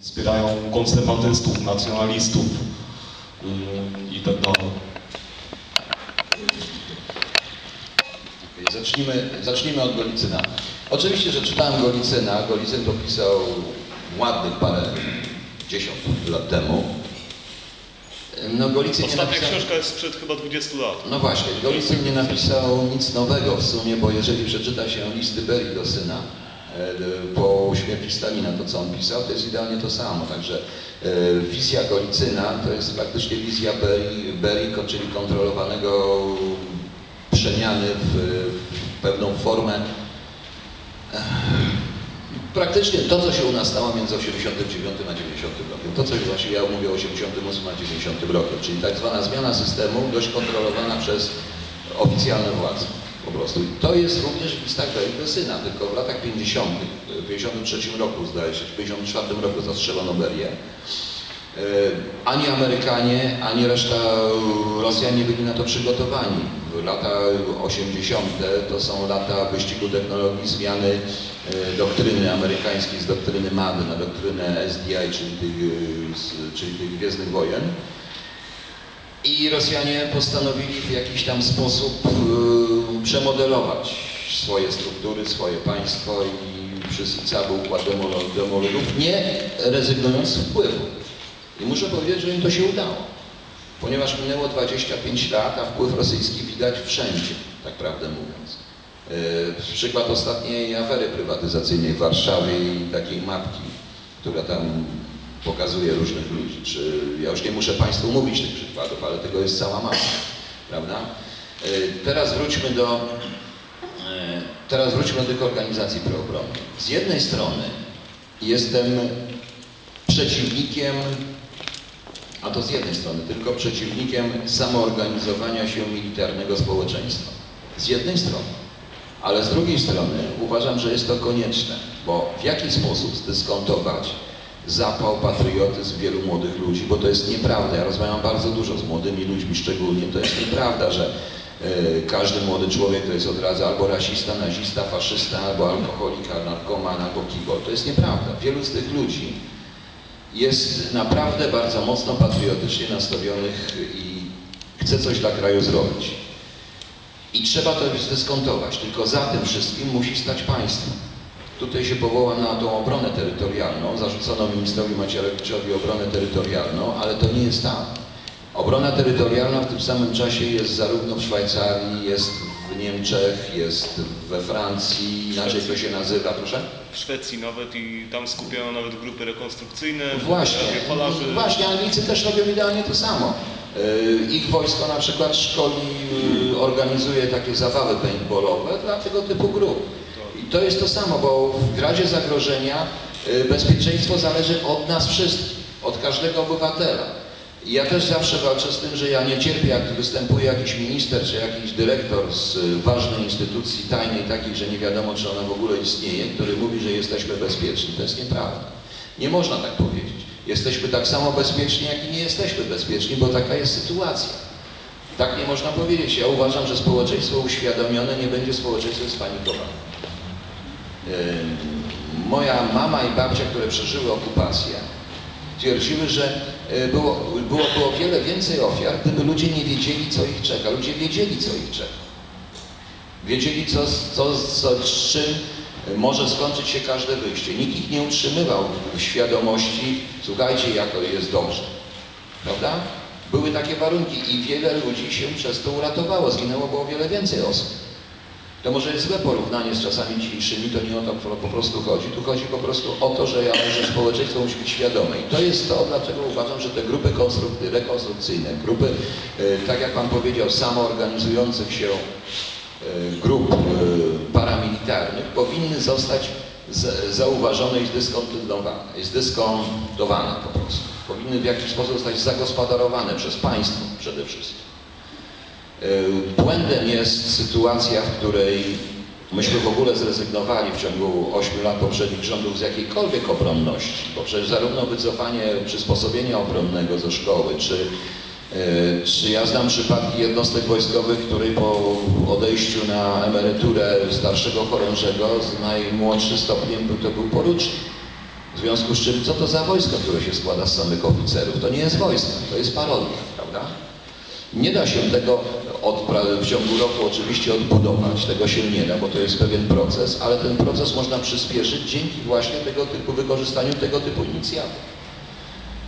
Wspierają konserwatystów, nacjonalistów yy, i tak dalej. Okej, Zacznijmy, zacznijmy od Golicyna. Oczywiście, że czytałem Golicyna. Golicyn to pisał ładnych parę dziesiąt lat temu. No Golicyn nie Ostatnia napisał... książka jest sprzed chyba 20 lat. No właśnie, Golicyn nie napisał nic nowego w sumie, bo jeżeli przeczyta się listy Berii do syna po śmierci Stalina, to co on pisał, to jest idealnie to samo. Także e, wizja Golicyna to jest praktycznie wizja Berii, Berii czyli kontrolowanego przemiany w, w pewną formę. Praktycznie to, co się u nas stało między 89 a 90 rokiem, to, co właśnie ja mówię o 88 a 90 rokiem, czyli tak zwana zmiana systemu, dość kontrolowana przez oficjalne władze. Po prostu. I to jest również w listach do syna, tylko w latach 50., w 53 roku zdaje się, w 54 roku zastrzelono Berię. E, Ani Amerykanie, ani reszta Rosjanie byli na to przygotowani. Lata 80. to są lata wyścigu technologii, zmiany e, doktryny amerykańskiej z doktryny MAD na doktrynę SDI, czyli tych, e, czyli tych Gwiezdnych Wojen. I Rosjanie postanowili w jakiś tam sposób e, przemodelować swoje struktury, swoje państwo i wszyscy cały układ demolo- demologów, nie rezygnując z wpływu. I muszę powiedzieć, że im to się udało. Ponieważ minęło 25 lat, a wpływ rosyjski widać wszędzie, tak prawdę mówiąc. E, Przykład ostatniej afery prywatyzacyjnej w Warszawie i takiej mapki, która tam pokazuje różnych ludzi. Czy, ja już nie muszę Państwu mówić tych przykładów, ale tego jest cała masa, prawda? E, Teraz wróćmy do, e, teraz wróćmy do tych organizacji proobronnych. Z jednej strony jestem przeciwnikiem, a to z jednej strony, tylko przeciwnikiem samoorganizowania się militarnego społeczeństwa. Z jednej strony. Ale z drugiej strony uważam, że jest to konieczne, bo w jaki sposób zdyskontować zapał, patriotyzm wielu młodych ludzi, bo to jest nieprawda. Ja rozmawiam bardzo dużo z młodymi ludźmi szczególnie. To jest nieprawda, że każdy młody człowiek to jest od razu albo rasista, nazista, faszysta, albo alkoholik, narkoman, albo kibol. To jest nieprawda. Wielu z tych ludzi jest naprawdę bardzo mocno patriotycznie nastawionych i chce coś dla kraju zrobić. I trzeba to zdyskontować, tylko za tym wszystkim musi stać państwo. Tutaj się powołam na tą obronę terytorialną, zarzucono ministrowi Macierewiczowi obronę terytorialną, ale to nie jest tak. Obrona terytorialna w tym samym czasie jest zarówno w Szwajcarii, jest w Niemczech, jest we Francji, inaczej to się nazywa, proszę? W Szwecji nawet i tam skupiają nawet grupy rekonstrukcyjne, Właśnie, falarzy. właśnie, Anglicy też robią idealnie to samo. Yy, Ich wojsko na przykład szkoli, yy, organizuje takie zabawy paintballowe dla tego typu grup. I to jest to samo, bo w gradzie zagrożenia yy, bezpieczeństwo zależy od nas wszystkich, od każdego obywatela. Ja też zawsze walczę z tym, że ja nie cierpię, jak występuje jakiś minister czy jakiś dyrektor z y, ważnej instytucji tajnej, takiej, że nie wiadomo, czy ona w ogóle istnieje, który mówi, że jesteśmy bezpieczni. To jest nieprawda. Nie można tak powiedzieć. Jesteśmy tak samo bezpieczni, jak i nie jesteśmy bezpieczni, bo taka jest sytuacja. Tak nie można powiedzieć. Ja uważam, że społeczeństwo uświadomione nie będzie społeczeństwem spanikowane. Ym, Moja mama i babcia, które przeżyły okupację, twierdziły, że y, było, było, było wiele więcej ofiar, gdyby ludzie nie wiedzieli, co ich czeka. Ludzie wiedzieli, co ich czeka. Wiedzieli, co, co, co, z czym może skończyć się każde wyjście. Nikt ich nie utrzymywał w świadomości, słuchajcie, jak jest dobrze. Prawda? Były takie warunki i wiele ludzi się przez to uratowało. Zginęło było wiele więcej osób. To może jest złe porównanie z czasami dzisiejszymi, to nie o to po prostu chodzi. Tu chodzi po prostu o to, że, ja, że społeczeństwo musi być świadome. I to jest to, dlaczego uważam, że te grupy rekonstrukcyjne, grupy, e, tak jak Pan powiedział, samoorganizujących się e, grup e, paramilitarnych powinny zostać zauważone i zdyskontowane, i zdyskontowane po prostu. Powinny w jakiś sposób zostać zagospodarowane przez państwo przede wszystkim. E, Błędem jest sytuacja, w której myśmy w ogóle zrezygnowali w ciągu 8 lat poprzednich rządów z jakiejkolwiek obronności, poprzez zarówno wycofanie przysposobienia obronnego ze szkoły, czy, e, czy ja znam przypadki jednostek wojskowych, której po odejściu na emeryturę starszego chorążego z najmłodszym stopniem był, to był porucznik. W związku z czym, co to za wojsko, które się składa z samych oficerów? To nie jest wojsko, to jest parodia, prawda? Nie da się tego od, w ciągu roku oczywiście odbudować, tego się nie da, bo to jest pewien proces, ale ten proces można przyspieszyć dzięki właśnie tego typu wykorzystaniu tego typu inicjatyw.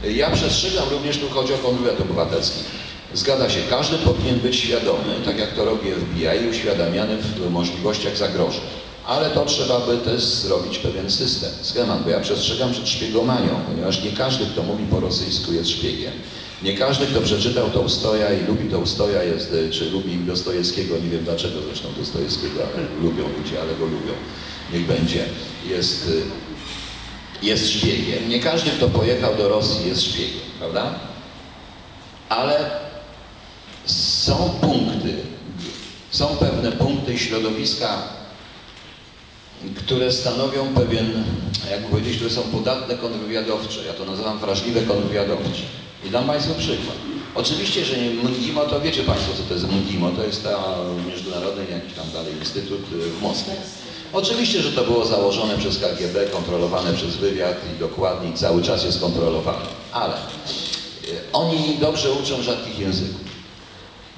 Ja przestrzegam również, tu chodzi o konwywiad obywatelski. Zgadza się, każdy powinien być świadomy, tak jak to robi FBI, uświadamiany w możliwościach zagrożeń. Ale to trzeba by też zrobić pewien system, schemat, bo ja przestrzegam przed szpiegomanią, ponieważ nie każdy, kto mówi po rosyjsku jest szpiegiem. Nie każdy, kto przeczytał Tołstoja i lubi Tołstoja, jest, czy lubi Dostojewskiego, nie wiem dlaczego zresztą Dostojewskiego, ale lubią ludzie, ale go lubią, niech będzie, jest, jest szpiegiem. Nie każdy, kto pojechał do Rosji jest szpiegiem, prawda? Ale są punkty, są pewne punkty środowiska, które stanowią pewien, jak powiedzieć, które są podatne kontrwywiadowcze. Ja to nazywam wrażliwe kontrwywiadowcze. I dam Państwu przykład. Oczywiście, że MGIMO, to wiecie Państwo, co to jest MGIMO, to jest ta międzynarodny jakiś tam dalej instytut w Moskwie. Oczywiście, że to było założone przez KGB, kontrolowane przez wywiad i dokładnie cały czas jest kontrolowane. Ale oni dobrze uczą rzadkich języków.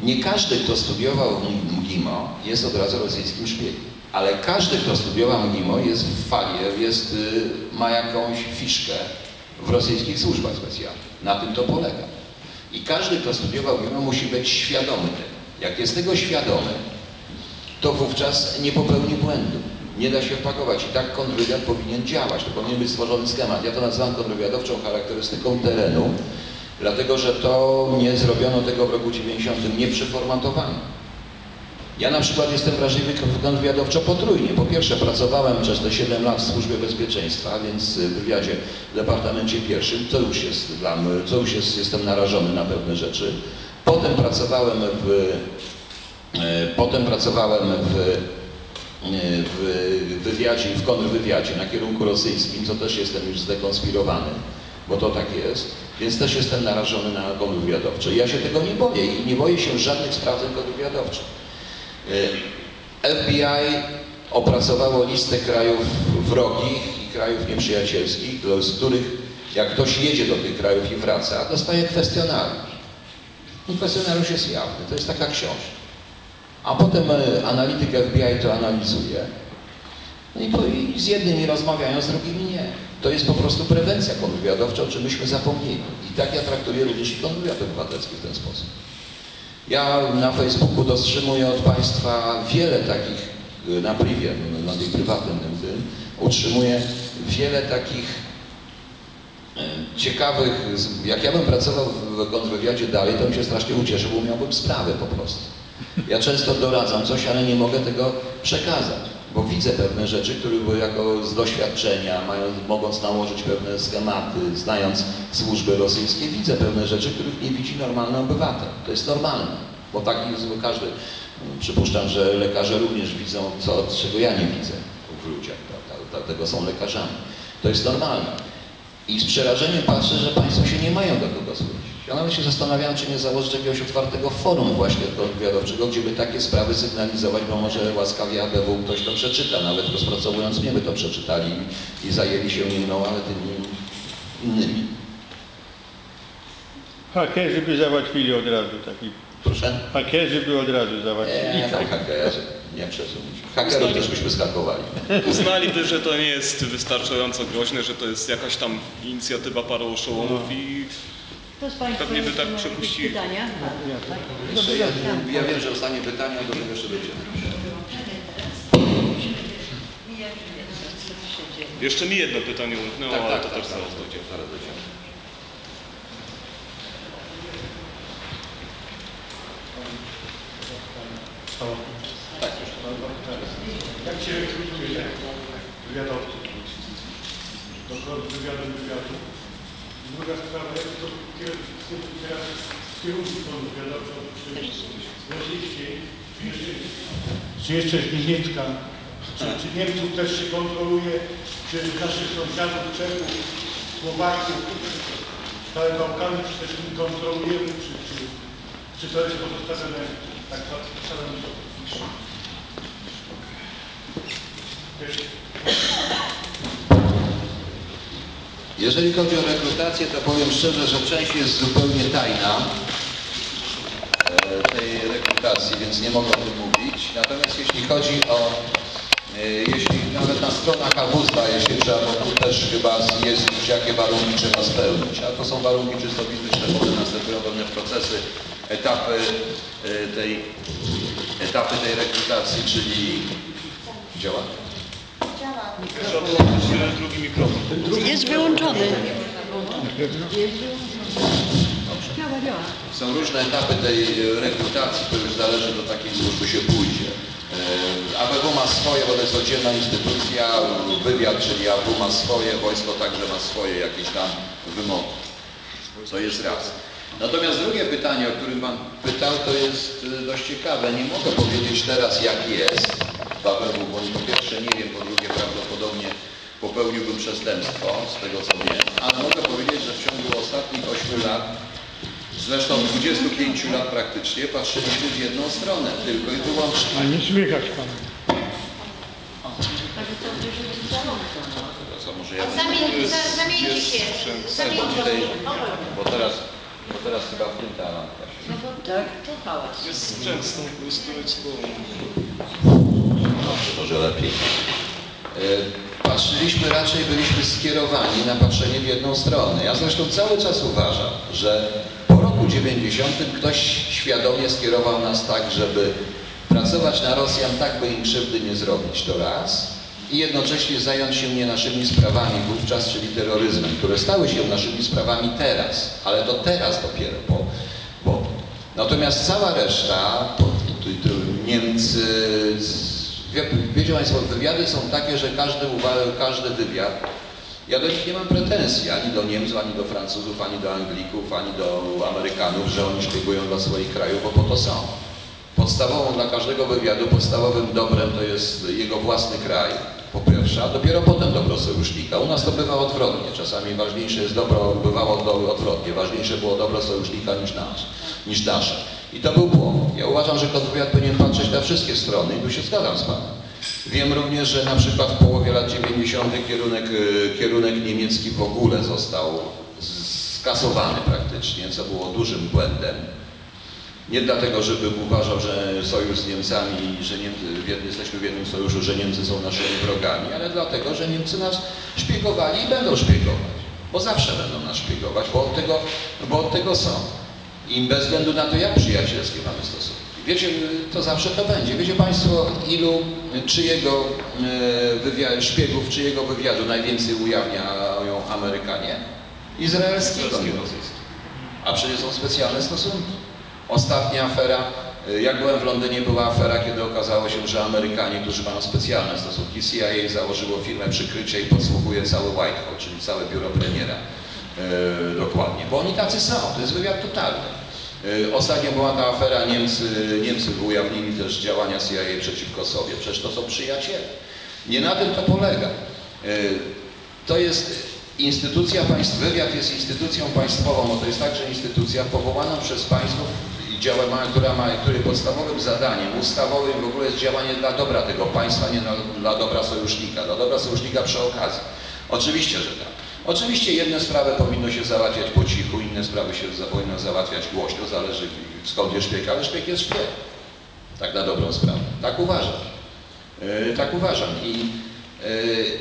Nie każdy, kto studiował MGIMO, jest od razu rosyjskim szpiegiem. Ale każdy, kto studiował MGIMO, jest w falie, jest, ma jakąś fiszkę w rosyjskich służbach specjalnych. Na tym to polega. I każdy, kto studiował MGIMO, musi być świadomy tego. Jak jest tego świadomy, to wówczas nie popełni błędu. Nie da się wpakować. I tak kontrwywiad powinien działać. To powinien być stworzony schemat. Ja to nazywam kontrwywiadowczą charakterystyką terenu, dlatego że to nie zrobiono tego w roku 90, nie przeformatowano. Ja na przykład jestem wrażliwy kontrwywiadowczo potrójnie. Po pierwsze pracowałem przez te 7 lat w Służbie Bezpieczeństwa, więc w wywiadzie w Departamencie Pierwszym, co już jest dla mnie, co już jest, jestem narażony na pewne rzeczy. Potem pracowałem w, potem pracowałem w, w wywiadzie, w kontrwywiadzie na kierunku rosyjskim, co też jestem już zdekonspirowany, bo to tak jest. Więc też jestem narażony na kontrwywiadowcze. Ja się tego nie boję i nie boję się żadnych sprawdzeń kontrwywiadowczych. FBI opracowało listę krajów wrogich i krajów nieprzyjacielskich, z których jak ktoś jedzie do tych krajów i wraca, dostaje kwestionariusz. I kwestionariusz jest jawny, to jest taka książka. A potem analityk FBI to analizuje. No i, i z jednymi rozmawiają, z drugimi nie. To jest po prostu prewencja kontrwywiadowcza, o czym myśmy zapomnieli. I tak ja traktuję również i kontrwywiad obywatelski w ten sposób. Ja na Facebooku dostrzymuję od Państwa wiele takich, na privie, na tej prywatnym tym, utrzymuję wiele takich ciekawych, jak ja bym pracował w kontrwywiadzie dalej, to bym się strasznie ucieszył, bo miałbym sprawę po prostu. Ja często doradzam coś, ale nie mogę tego przekazać, bo widzę pewne rzeczy, które jako z doświadczenia, mając, mogąc nałożyć pewne schematy, znając służby rosyjskie, widzę pewne rzeczy, których nie widzi normalny obywatel. To jest normalne, bo tak jest każdy. Przypuszczam, że lekarze również widzą, co, czego ja nie widzę w ludziach? Dlatego są lekarzami. To jest normalne. I z przerażeniem patrzę, że Państwo się nie mają do kogo zwrócić. Ja nawet się zastanawiam, czy nie założyć jakiegoś otwartego forum właśnie wywiadowczego, gdzie by takie sprawy sygnalizować, bo może łaskawie ABW ktoś to przeczyta, nawet rozpracowując mnie by to przeczytali i zajęli się nie mną, ale tymi innymi. Hakerzy by załatwili od razu taki. Proszę? Hakerzy by od razu załatwili. Nie, tam hakerzy, nie przesunąć. Hakerów też byśmy skakowali. Uznaliby, że to nie jest wystarczająco groźne, że to jest jakaś tam inicjatywa paru oszołomów i To z Państwa Pewnie by jeszcze tak ma jakieś przepuścili. pytania? Jeszcze jedno, ja wiem, że ostatnie pytanie, do tego jeszcze dojdziemy. jeszcze mi jedno pytanie umknęło, Tak, ale tak, to tak, też tak, zaraz dojdzie. zaraz dojdziemy. Tak, Jak się rekrutuje jako wywiadowcy? Do wywiadu wywiadu. Druga sprawa, jak to teraz z kierunku wywiadowczą, czy z rosyjskiej, czy jeszcze, czy niemiecka, czy, czy Niemców też się kontroluje, czy naszych sąsiadów, Czechów, Słowaków, całe Bałkany, czy też my kontrolujemy, czy, czy, czy to jest pozostawione tak samym też Jeżeli chodzi o rekrutację, to powiem szczerze, że część jest zupełnie tajna e, tej rekrutacji, więc nie mogę o tym mówić. Natomiast jeśli chodzi o, e, jeśli nawet na stronach AW zdaje się, że AWW też chyba jest, jakie warunki trzeba spełnić. A to są warunki czysto fizyczne, potem następują pewne procesy, etapy e, tej, etapy tej rekrutacji, czyli działa? Mikrofon. Jest wyłączony. Są różne etapy tej rekrutacji, to już zależy do takiej służby się pójdzie. E, ABW ma swoje, bo to jest oddzielna instytucja, wywiad, czyli ABW ma swoje, wojsko także ma swoje jakieś tam wymogi. To jest raz. Natomiast drugie pytanie, o którym Pan pytał, to jest e, dość ciekawe. Nie mogę powiedzieć teraz, jak jest w ABW, bo po pierwsze nie wiem, po drugie prawdopodobnie popełniłbym przestępstwo, z tego co wiem, ale mogę powiedzieć, że w ciągu ostatnich 8 lat Zresztą 25 lat praktycznie patrzyliśmy w jedną stronę, tylko i wyłącznie. A nie słychać pana. Co może ja Zamień, za- zamieńcie się. Zamieńcie się. bo teraz, bo teraz chyba w tym ta lampka się. Tak, to hałas. Jest sprzęt z tą stroneczką. Dobrze, może lepiej. E, Patrzyliśmy raczej, byliśmy skierowani na patrzenie w jedną stronę. Ja zresztą cały czas uważam, że po roku 90 ktoś świadomie skierował nas tak, żeby pracować na Rosjan tak, by im krzywdy nie zrobić, to raz. I jednocześnie zająć się nie naszymi sprawami wówczas, czyli terroryzmem, które stały się naszymi sprawami teraz, ale to teraz dopiero, bo, bo Natomiast cała reszta, Niemcy, wie, wiecie Państwo, wywiady są takie, że każdy, każdy wywiad, ja do nich nie mam pretensji, ani do Niemców, ani do Francuzów, ani do Anglików, ani do Amerykanów, że oni szpiegują dla swoich krajów, bo po to są. Podstawową dla każdego wywiadu, podstawowym dobrem to jest jego własny kraj, po pierwsze, a dopiero potem dobro sojusznika. U nas to bywa odwrotnie. Czasami ważniejsze jest dobro, bywało odwrotnie. Ważniejsze było dobro sojusznika niż nasz, niż nasze. I to był błąd. Ja uważam, że kontrwywiad powinien patrzeć na wszystkie strony i tu się zgadzam z Panem. Wiem również, że na przykład w połowie lat 90. kierunek, y, kierunek niemiecki w ogóle został skasowany praktycznie, co było dużym błędem. Nie dlatego, żebym uważał, że sojusz z Niemcami, że Niemcy, jesteśmy w jednym sojuszu, że Niemcy są naszymi wrogami, ale dlatego, że Niemcy nas szpiegowali i będą szpiegować. Bo zawsze będą nas szpiegować, bo od tego, bo od tego są. I bez względu na to, jak przyjacielskie mamy stosunki. Wiecie, to zawsze to będzie. Wiecie Państwo, ilu, czyjego e, wywiadu, szpiegów, czyjego wywiadu najwięcej ujawniają Amerykanie? Izraelskiego. A przecież są specjalne stosunki. Ostatnia afera, y, jak byłem w Londynie, była afera, kiedy okazało się, że Amerykanie, którzy mają specjalne stosunki, CIA założyło firmę przykrycie i podsłuchuje cały Whitehall, czyli całe biuro premiera. E, dokładnie, bo oni tacy są, to jest wywiad totalny. E, Ostatnio była ta afera, Niemcy, Niemcy ujawnili też działania CIA przeciwko sobie, przecież to są przyjaciele. Nie na tym to polega. To jest instytucja państw, wywiad jest instytucją państwową, bo to jest także instytucja powołana przez państwo i działa, ma, która ma, której podstawowym zadaniem ustawowym w ogóle jest działanie dla dobra tego państwa, nie dla, dla dobra sojusznika, dla dobra sojusznika przy okazji. Oczywiście, że tak. Oczywiście jedne sprawy powinno się załatwiać po cichu, inne sprawy się powinno załatwiać głośno, zależy skąd jest szpieg, ale szpieg jest szpieg. Tak na dobrą sprawę. Tak uważam. Yy, tak uważam. I yy,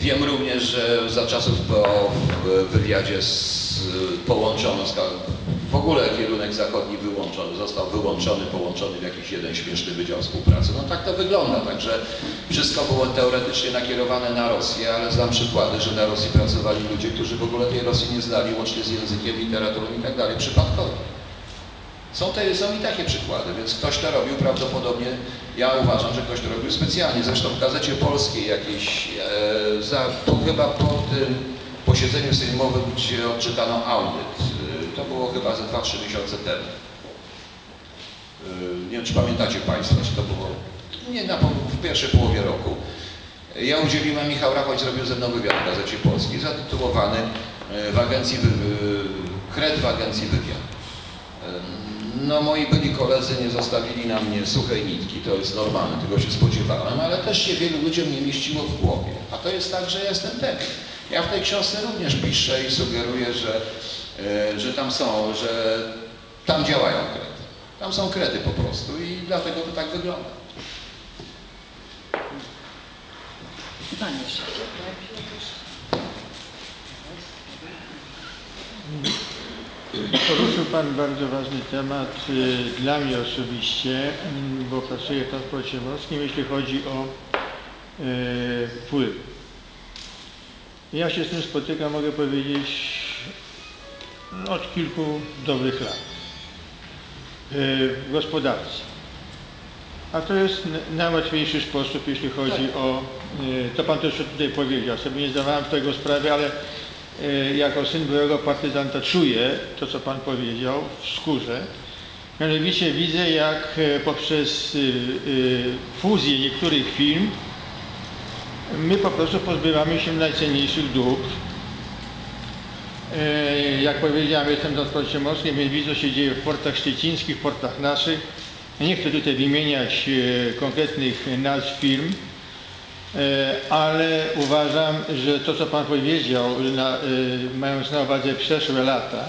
wiem również, że za czasów po wywiadzie z, połączono, z, w ogóle kierunek zachodni wyłączony, został wyłączony, połączony w jakiś jeden śmieszny wydział współpracy. No tak to wygląda, także wszystko było teoretycznie nakierowane na Rosję, ale znam przykłady, że na Rosji pracowali ludzie, którzy w ogóle tej Rosji nie znali, łącznie z językiem, literaturą i tak dalej, przypadkowo. Są, te, są i takie przykłady, więc ktoś to robił prawdopodobnie, ja uważam, że ktoś to robił specjalnie. Zresztą w Gazecie Polskiej jakiejś, e, za, chyba po tym posiedzeniu sejmowym, gdzie odczytano audyt, chyba ze 2-3 miesiące temu. E, nie wiem, czy pamiętacie Państwo, czy to było, nie, na, w pierwszej połowie roku. Ja udzieliłem, Michał Rachoć zrobił ze mną wywiad w Gazecie Polskiej, zatytułowany e, w agencji, e, Kret w agencji wywiad. No moi byli koledzy nie zostawili na mnie suchej nitki, to jest normalne, tego się spodziewałem, ale też się wielu ludziom nie mieściło w głowie. A to jest tak, że jestem pewien. Ja w tej książce również piszę i sugeruję, że, że tam są, że tam działają krety. Tam są krety po prostu i dlatego to tak wygląda. Pan jeszcze. Poruszył Pan bardzo ważny temat y, dla mnie osobiście, mm, bo pracuję w transporcie morskim, jeśli chodzi o y, wpływ. Ja się z tym spotykam, mogę powiedzieć, od kilku dobrych lat y, w gospodarce. A to jest najłatwiejszy sposób, jeśli chodzi o, y, to Pan też tutaj powiedział, sobie nie zdawałem tego sprawy, ale y, jako syn byłego partyzanta czuję to, co Pan powiedział w skórze. Mianowicie widzę, jak poprzez fuzję niektórych firm my po prostu pozbywamy się najcenniejszych dóbr. E, Jak powiedziałem, jestem transporcie morskim, więc widzę, co się dzieje w portach szczecińskich, w portach naszych. Nie chcę tutaj wymieniać e, konkretnych nazw firm, e, ale uważam, że to, co Pan powiedział, na, mając na uwadze przeszłe lata,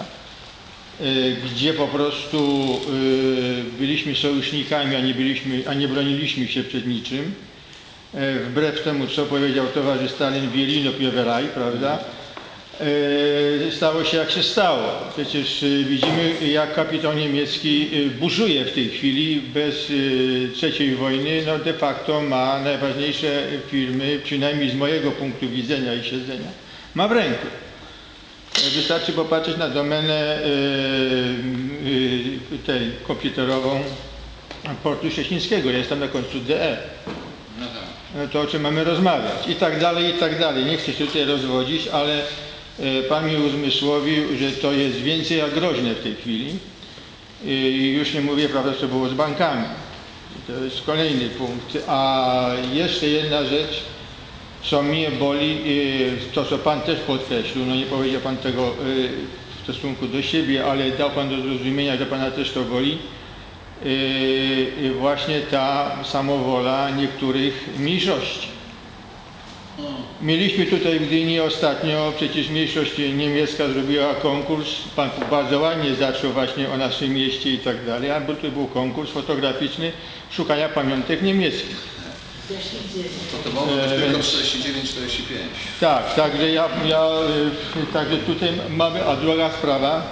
gdzie po prostu byliśmy sojusznikami, a nie, byliśmy, a nie broniliśmy się przed niczym, wbrew temu, co powiedział towarzysz Stalin, Overaj, prawda? E, Stało się jak się stało. Przecież e, widzimy, jak kapitał niemiecki e, burzuje w tej chwili bez III wojny, no de facto ma najważniejsze firmy, przynajmniej z mojego punktu widzenia i siedzenia, ma w ręku. Wystarczy popatrzeć na domenę tej komputerową portu szczecińskiego. Ja jestem na końcu DE. No tak. No to o czym mamy rozmawiać i tak dalej, i tak dalej. Nie chcę się tutaj rozwodzić, ale Pan mi uzmysłowił, że to jest więcej jak groźne w tej chwili. I już nie mówię, prawda, co było z bankami. To jest kolejny punkt. A jeszcze jedna rzecz, co mnie boli, e, to co Pan też podkreślił, no nie powiedział Pan tego e, w stosunku do siebie, ale dał Pan do zrozumienia, że Pana też to boli. Właśnie ta samowola niektórych mniejszości. Mieliśmy tutaj w Gdyni ostatnio, przecież mniejszość niemiecka zrobiła konkurs, pan bardzo ładnie zaczął właśnie o naszym mieście i tak dalej, a był to był konkurs fotograficzny szukania pamiątek niemieckich. To to mogło być E, tylko więc- 49-45. Tak, także ja, ja y, także tutaj mamy, a druga sprawa,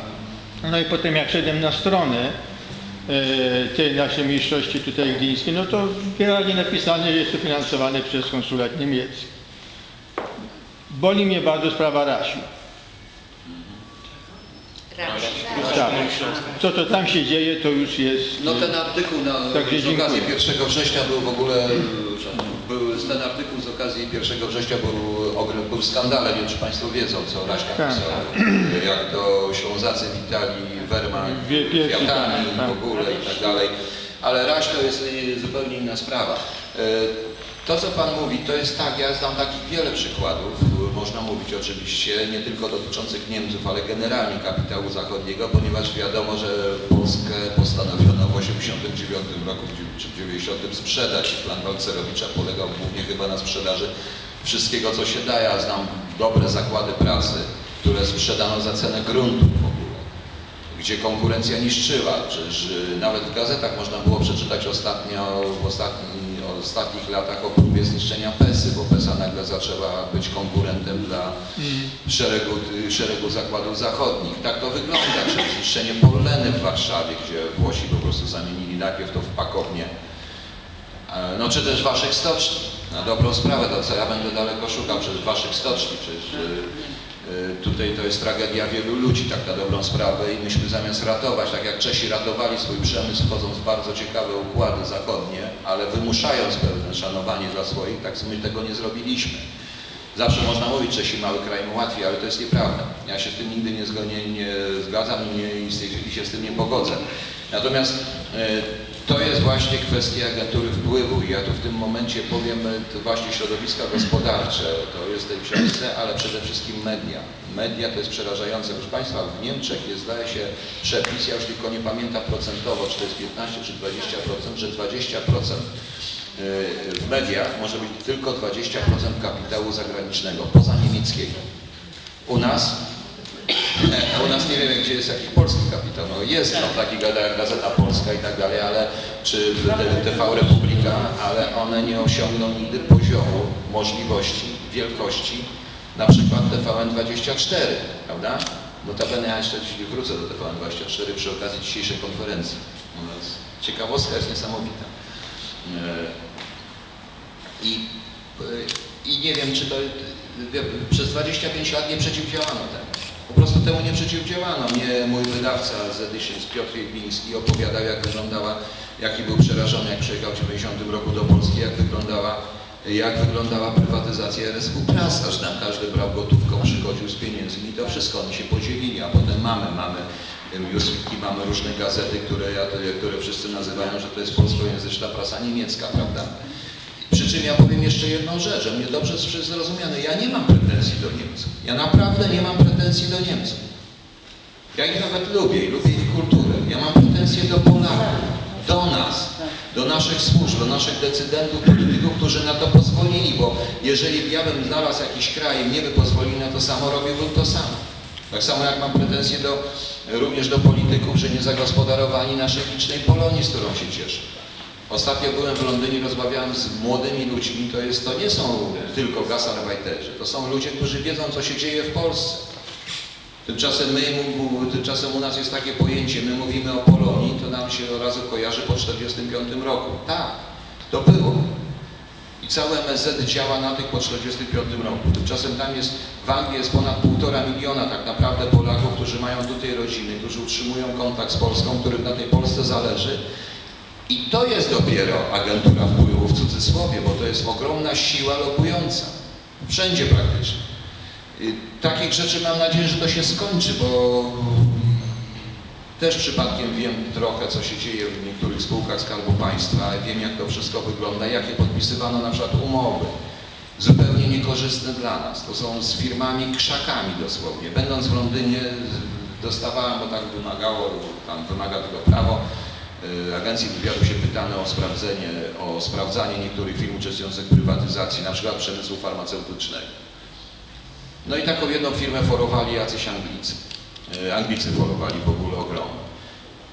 no i potem jak szedłem na stronę y, tej naszej mniejszości tutaj gdyńskiej, no to wyraźnie napisane, że jest to finansowane przez konsulat niemiecki. Boli mnie bardzo sprawa Rasiu. Tak. Co to tam się dzieje, to już jest... No ten artykuł na, Także z okazji dziękuję. 1 września był w ogóle, był, ten artykuł z okazji 1 września był, był skandalem, nie wiem czy Państwo wiedzą, co Raśka Tak. pisał, jak to Ślązacy witali Wehrmacht Wie- pierwsi, kwiatami tak, w tak. ogóle i tak dalej. Ale Raś to jest y, zupełnie inna sprawa. E, To, co Pan mówi, to jest tak, ja znam takich wiele przykładów, y, można mówić oczywiście, nie tylko dotyczących Niemców, ale generalnie kapitału zachodniego, ponieważ wiadomo, że Polskę postanowiono w 89 roku czy w 90 sprzedać plan Walcerowicza polegał głównie chyba na sprzedaży wszystkiego, co się daje. Ja znam dobre zakłady pracy, które sprzedano za cenę gruntu w ogóle gdzie konkurencja niszczyła. Przecież y, nawet w gazetach można było przeczytać ostatnio, w ostatni, ostatnich latach o próbie zniszczenia PESY, bo PESA nagle zaczęła być konkurentem dla szeregu, y, szeregu zakładów zachodnich. Tak to wygląda. Czy zniszczenie Polleny w Warszawie, gdzie Włosi po prostu zamienili najpierw to w pakownię E, No czy też waszych stoczni. Na dobrą sprawę, to co ja będę daleko szukał przez waszych stoczni. Przecież y, tutaj to jest tragedia wielu ludzi, tak na dobrą sprawę i myśmy zamiast ratować, tak jak Czesi ratowali swój przemysł, wchodząc w bardzo ciekawe układy zachodnie, ale wymuszając pewne szanowanie dla swoich, tak my tego nie zrobiliśmy. Zawsze można mówić, się mały kraj ma łatwiej, ale to jest nieprawda. Ja się z tym nigdy nie, nie, zgadzam i, nie, i się z tym nie pogodzę. Natomiast e, to jest właśnie kwestia agentury wpływu ja tu w tym momencie powiem e, właśnie środowiska gospodarcze, to jest w tej książce, ale przede wszystkim media. Media to jest przerażające. Proszę Państwa, w Niemczech jest zdaje się przepis, ja już tylko nie pamiętam procentowo, czy to jest 15 czy 20%, że 20% w mediach może być tylko 20% kapitału zagranicznego, poza niemieckiego. U nas, e, u nas nie wiem, gdzie jest jakiś polski kapitał. No jest no, taki gada jak Gazeta Polska i tak dalej, ale czy TV Republika, ale one nie osiągną nigdy poziomu możliwości, wielkości, na przykład TVN24, prawda? Notabene ja jeszcze wrócę do TVN24 przy okazji dzisiejszej konferencji. Ciekawostka jest niesamowita. E, I, e, I nie wiem, czy to przez 25 lat nie przeciwdziałano temu. Po prostu temu nie przeciwdziałano. Mnie mój wydawca z Editions, Piotr Jedliński, opowiadał, jak wyglądała, jaki był przerażony, jak przyjechał w 90 roku do Polski, jak wyglądała, jak wyglądała prywatyzacja RSW Prasa, że tam każdy brał gotówką, przychodził z pieniędzmi i to wszystko, oni się podzielili, a potem mamy, mamy newsweeki, mamy różne gazety, które, które wszyscy nazywają, że to jest polskojęzyczna prasa niemiecka, prawda? Przy czym ja powiem jeszcze jedną rzecz, że mnie dobrze zrozumiane. Ja nie mam pretensji do Niemców. Ja naprawdę nie mam pretensji do Niemców. Ja ich nawet lubię i lubię ich kulturę. Ja mam pretensje do Polaków, do nas, do naszych służb, do naszych decydentów, polityków, którzy na to pozwolili, bo jeżeli ja bym znalazł jakiś kraj i mnie by pozwolili na to samo, robiłbym to samo. Tak samo jak mam pretensje do, również do polityków, że nie zagospodarowali naszej licznej Polonii, z którą się cieszę. Ostatnio byłem w Londynie, rozmawiałem z młodymi ludźmi, to, jest, to nie są tylko gastarbeiterzy, to są ludzie, którzy wiedzą, co się dzieje w Polsce. Tymczasem, my, tymczasem u nas jest takie pojęcie, my mówimy o Polonii, to nam się od razu kojarzy po 1945 roku. Tak, to było. I całe MSZ działa na tych po 1945 roku. Tymczasem tam jest, w Anglii jest ponad półtora miliona tak naprawdę Polaków, którzy mają tutaj rodziny, którzy utrzymują kontakt z Polską, którym na tej Polsce zależy i to jest dopiero agentura wpływu w cudzysłowie, bo to jest ogromna siła lokująca. Wszędzie praktycznie. Takich rzeczy mam nadzieję, że to się skończy, bo też przypadkiem wiem trochę, co się dzieje w niektórych spółkach Skarbu Państwa, wiem jak to wszystko wygląda, jakie podpisywano na przykład umowy, zupełnie niekorzystne dla nas. To są z firmami krzakami dosłownie. Będąc w Londynie dostawałem, bo tak wymagało, tam wymaga tego prawo, Y, agencji wywiadu się pytano o sprawdzenie, o sprawdzanie niektórych firm uczestniczących w prywatyzacji, na przykład przemysłu farmaceutycznego. No i taką jedną firmę forowali jacyś Anglicy. Y, Anglicy forowali w ogóle ogromnie.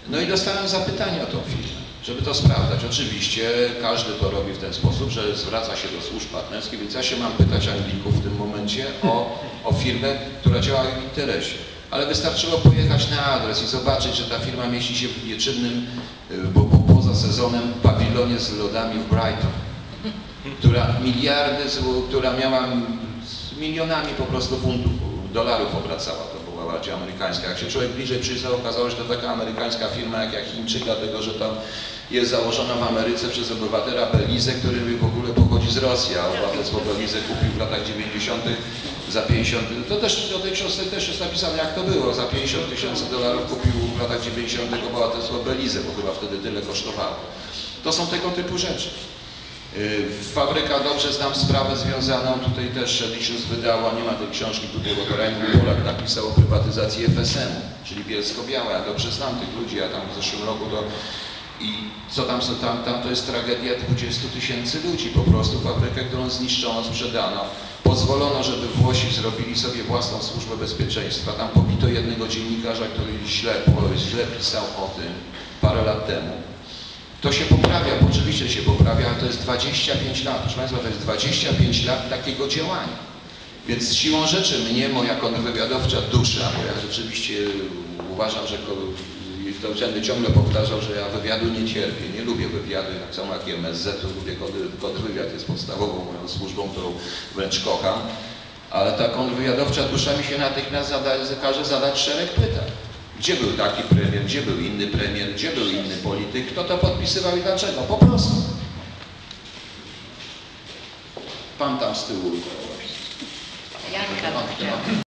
No i dostałem zapytanie o tą firmę, żeby to sprawdzać. Oczywiście każdy to robi w ten sposób, że zwraca się do służb partnerskich, więc ja się mam pytać Anglików w tym momencie o, o firmę, która działa w interesie ale wystarczyło pojechać na adres i zobaczyć, że ta firma mieści się w nieczynnym, y, bo, poza sezonem, pawilonie z lodami w Brighton, która miliardy, która miała z milionami po prostu funtów, dolarów obracała, to była bardziej amerykańska. Jak się człowiek bliżej przyjrzał, okazało się, że to taka amerykańska firma jak, jak Chińczyk, dlatego że to jest założona w Ameryce przez obywatela Belize, który w ogóle pochodzi z Rosji, a obywatelstwo Belize kupił w latach 90 za 50, to też do tej książce też jest napisane jak to było, za 50 tysięcy dolarów kupił w latach 90 obywatelstwo Belize, bo chyba wtedy tyle kosztowało. To są tego typu rzeczy. Y, fabryka, dobrze znam sprawę związaną, tutaj też Editions wydała, nie ma tej książki tutaj, bo to Polak napisał o prywatyzacji FSM-u, czyli Bielsko-Białe, ja dobrze znam tych ludzi, ja tam w zeszłym roku to i co tam, co tam, tam to jest tragedia 20 tysięcy ludzi, po prostu fabrykę, którą zniszczono, sprzedano. Pozwolono, żeby Włosi zrobili sobie własną służbę bezpieczeństwa. Tam pobito jednego dziennikarza, który źle, źle pisał o tym parę lat temu. To się poprawia, oczywiście się poprawia, ale to jest 25 lat. Proszę Państwa, to jest 25 lat takiego działania. Więc siłą rzeczy mnie, moja kontrwywiadowcza dusza, bo ja rzeczywiście uważam, że to będę ciągle powtarzał, że ja wywiadu nie cierpię, nie lubię wywiadu, tak samo jak MSZ, to lubię kontrwywiad, jest podstawową moją służbą, którą wręcz kocham, ale ta kontrwywiadowcza dusza mi się natychmiast zada, każe zadać szereg pytań. Gdzie był taki premier, gdzie był inny premier, gdzie był inny polityk, kto to podpisywał i dlaczego? Po prostu. Pan tam z tyłu. Janka.